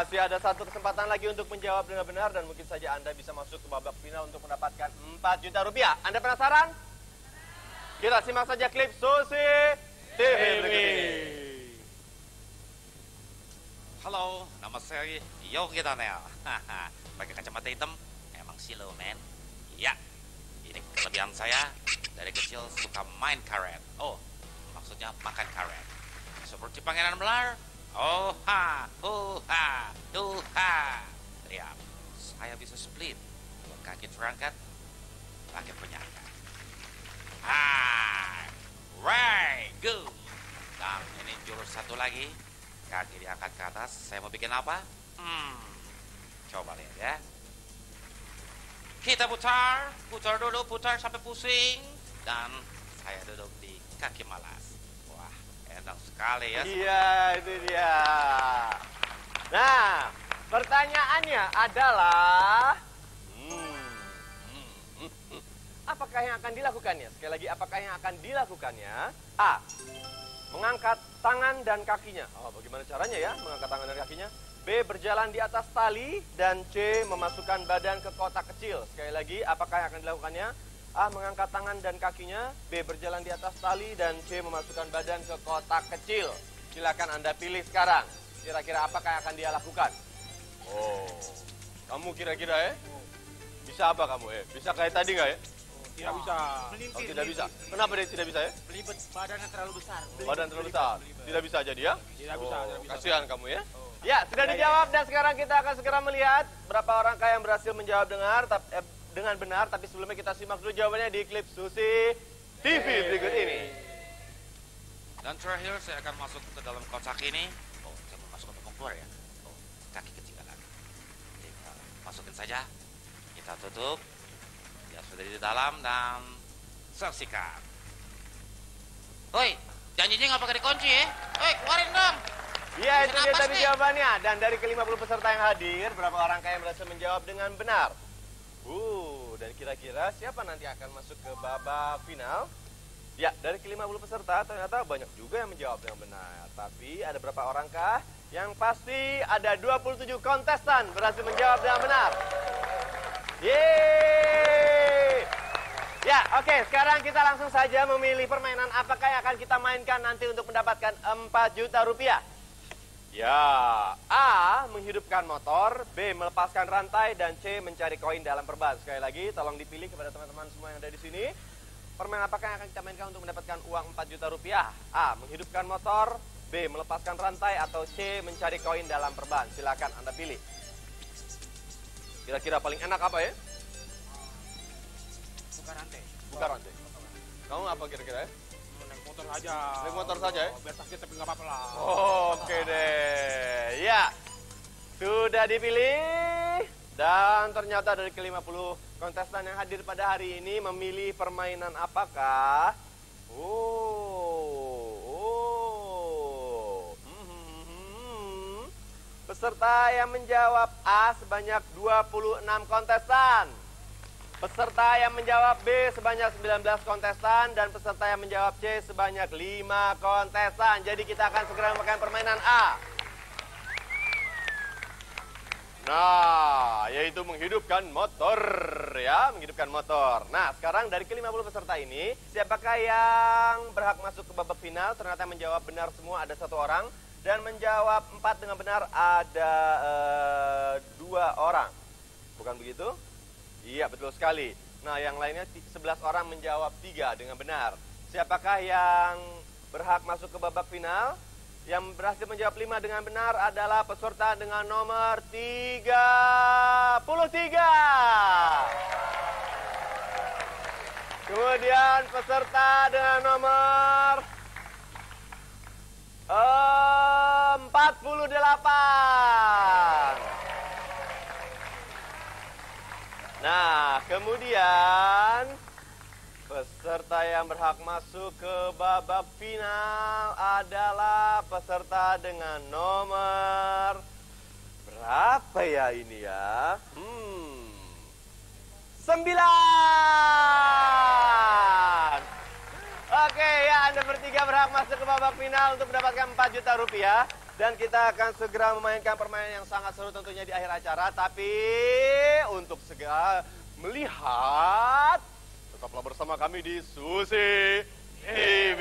Masih ada satu kesempatan lagi untuk menjawab dengan benar dan mungkin saja Anda bisa masuk ke babak final untuk mendapatkan 4 juta rupiah. Anda penasaran? Kita simak saja klip Susi TV. Halo, nama saya Yogi Daniel. Pakai kacamata hitam, emang silo, men. Ya, ini kelebihan saya. Dari kecil suka main karet. Oh, maksudnya makan karet. Seperti pangeran belar. Oh ha, oh ha, oh ha. Lihat, saya bisa split. Dua kaki terangkat, pakai penyangga. Hai, right, good. Dan ini jurus satu lagi. Kaki diangkat ke atas. Saya mau bikin apa? Hmm, coba lihat ya. Kita putar, putar dulu, putar sampai pusing. Dan saya duduk di kaki malas. Enak sekali ya. Iya, itu dia. Nah, pertanyaannya adalah hmm. apakah yang akan dilakukannya? Sekali lagi, apakah yang akan dilakukannya? A. Mengangkat tangan dan kakinya. Oh, bagaimana caranya ya mengangkat tangan dan kakinya? B. Berjalan di atas tali dan C. Memasukkan badan ke kotak kecil. Sekali lagi, apakah yang akan dilakukannya? A. Mengangkat tangan dan kakinya. B. Berjalan di atas tali dan C. Memasukkan badan ke kotak kecil. Silakan Anda pilih sekarang. Kira-kira apakah yang akan dia lakukan? Oh, kamu kira-kira ya? Bisa apa kamu ya? Bisa kayak tadi nggak ya? Tidak bisa. Oh, tidak bisa. Kenapa dia tidak bisa ya? Belibet badannya terlalu besar. Badan terlalu besar. Tidak bisa jadi ya? Tidak bisa, Oh, tidak bisa. Kasihan kamu ya. Ya, sudah dijawab dan sekarang kita akan segera melihat berapa orang kaya yang berhasil menjawab dengar tap- eh, dengan benar. Tapi sebelumnya kita simak dulu jawabannya di klip Susi TV berikut ini. Dan terakhir saya akan masuk ke dalam kotak ini. Oh, saya mau masuk untuk keluar ya. Oh, kaki ketinggalan. Tinggal masukin saja. Kita tutup. Ya sudah di dalam dan saksikan. Woi, janjinya nggak pakai dikunci ya? Woi, keluarin dong. Iya, itu dia tadi jawabannya. Dan dari ke-50 peserta yang hadir, berapa orang kaya yang berhasil menjawab dengan benar? Uh, dan kira-kira siapa nanti akan masuk ke babak final? Ya, dari ke-50 peserta ternyata banyak juga yang menjawab dengan benar. Tapi ada berapa orangkah? Yang pasti ada 27 kontestan berhasil menjawab dengan benar. Yeay! Ya, oke. Sekarang kita langsung saja memilih permainan apakah yang akan kita mainkan nanti untuk mendapatkan 4 juta rupiah. Ya, A. Menghidupkan motor B. Melepaskan rantai Dan C. Mencari koin dalam perban Sekali lagi, tolong dipilih kepada teman-teman semua yang ada di sini Permainan apakah yang akan kita mainkan untuk mendapatkan uang 4 juta rupiah? A. Menghidupkan motor B. Melepaskan rantai Atau C. Mencari koin dalam perban Silakan Anda pilih Kira-kira paling enak apa ya? Bukan rantai. Buka rantai Kamu apa kira-kira ya? Naik motor saja. Naik motor saja, ya? Biar sakit tapi nggak apa-apa lah. Oke deh. Ya. Sudah dipilih. Dan ternyata dari ke-50 kontestan yang hadir pada hari ini memilih permainan apakah? Oh. Oh. Hmm, hmm, hmm. Peserta yang menjawab A sebanyak 26 kontestan. Peserta yang menjawab B sebanyak 19 kontestan dan peserta yang menjawab C sebanyak 5 kontestan. Jadi kita akan segera memakai permainan A. Nah, yaitu menghidupkan motor ya, menghidupkan motor. Nah, sekarang dari ke-50 peserta ini, siapakah yang berhak masuk ke babak final? Ternyata menjawab benar semua ada satu orang dan menjawab empat dengan benar ada eh, dua orang. Bukan begitu? Iya, betul sekali. Nah, yang lainnya ti- 11 orang menjawab tiga dengan benar. Siapakah yang berhak masuk ke babak final? Yang berhasil menjawab lima dengan benar adalah peserta dengan nomor 33. Kemudian peserta dengan nomor eh, 48. Nah, kemudian yang berhak masuk ke babak final adalah peserta dengan nomor berapa ya ini ya? Hmm. Sembilan. Oke ya, Anda bertiga berhak masuk ke babak final untuk mendapatkan 4 juta rupiah. Dan kita akan segera memainkan permainan yang sangat seru tentunya di akhir acara. Tapi untuk segera melihat, tetaplah bersama kami di Susi TV.